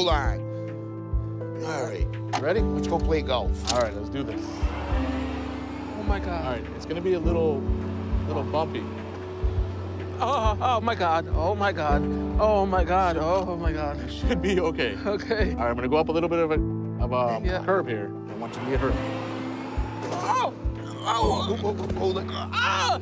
goal line. All right, Ready? let's go play golf. All right, let's do this. Oh my God. All right, it's gonna be a little, little bumpy. Oh, oh my God. Oh my God. Oh my God. Oh my God. Should be okay. Okay. All right, I'm gonna go up a little bit of a, of a Yeah. curb here. I want you to get hurt. Oh. Oh. Hold it. Ah.